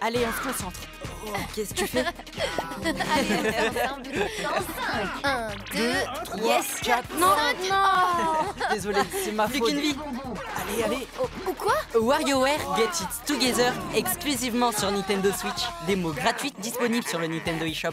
Allez, on se concentre. Oh, Qu'est-ce que tu fais Allez, on fait ensemble. Dans 5, 1, 2, yes, 4, Non, 5. non Désolé, c'est ma Plus faute. qu'une vie. Oh. Allez, allez. Ou quoi WarioWare Get It Together exclusivement sur Nintendo Switch. Démo gratuite disponible sur le Nintendo eShop.